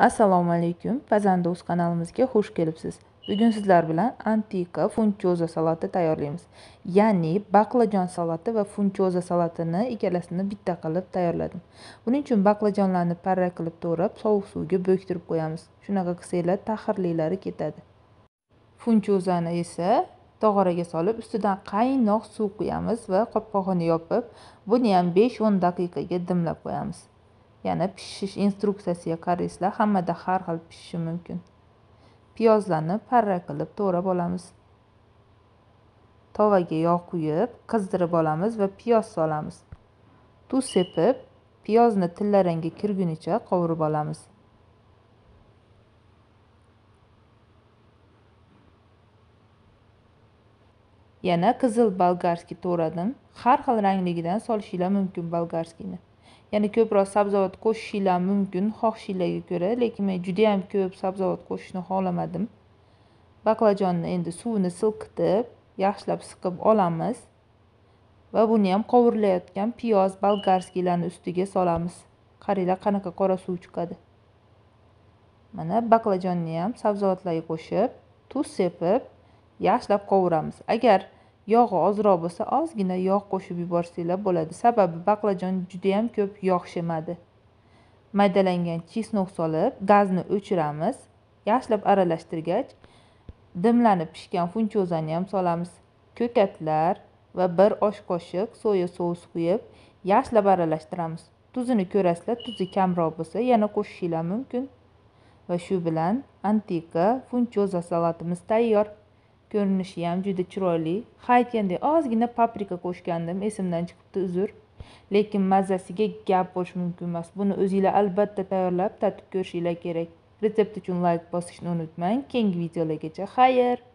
assalomu alaykum pazando'z kanalimizga xush kelibsiz. Bugun sizlar bilan antika funchoza salati tayyorlaymiz. Ya'ni baqlajon salati va funchoza salatini ikkalasini bitta qilib tayyorladim. Buning uchun baqlajonlarni parra qilib to'g'rab sovuq suvga bo'ktirib qo'yamiz. Shunaqa qilsanglar tahirlilari ketadi. Funchozani esa tog'oraga solib ustidan qaynoq suv quyamiz va qopqog'ini yopib buni ham besh o'n daqiqaga dimlab qo'yamiz. Yana pishish instruksiyasiga qaraysizlar hammada har xil pishishi mumkin. Piyozlarni parra qilib to'g'rab olamiz. Tovaga yog' quyib qizdirib olamiz va piyoz solamiz. Tuz sepib piyozni tillarangga kirgunicha qovurib olamiz. Yana qizil bolgarskiy to'radim har xil rangligidan solishinglar mumkin bolgarskiyni. Yana ko'proq sabzavot qo'shishinglar mumkin xohishinglarga ko'ra lekin men judayam ko'p sabzavot qo'shishni xohlamadim. Baqlajonni endi suvini silqitib yaxshilab siqib olamiz va buni ham qovurilayotgan piyoz bolgarskiylarni ustiga solamiz. Qaranglar qanaqa qora suv chiqadi? Mana baqlajonni ham sabzavotlarga qo'shib tuz sepib yaxshilab qovuramiz. Agar yog'i ozroq bo'lsa ozgina yog' qo'shib yuborsanglar bo'ladi. Sababi baqlajon judayam ko'p yog' shemadi maydalangan chesnok solib gazni o'chiramiz. Yaxshilab aralashtirgach dimlanib pishgan funchozani ham solamiz. Ko'katlar va bir osh qoshiq soya sous quyib yaxshilab aralashtiramiz. Tuzini ko'rasizlar tuzi kamroq bo'lsa yana qo'shishinglar mumkin. Va shu bilan antiqa funchoza salatimiz tayyor. Ko'rinishi ham juda chiroyli. Ha aytgandek ozgina paprika qo'shgandim esimdan chiqibdi uzr. Lekin mazasiga gap bo'lishi mumkin emas. Buni o'zinglar albatta tayyorlab tatib ko'rishinglar kerak. Retsept uchun layk bosishni unutmang. Keyingi videolargacha xayr!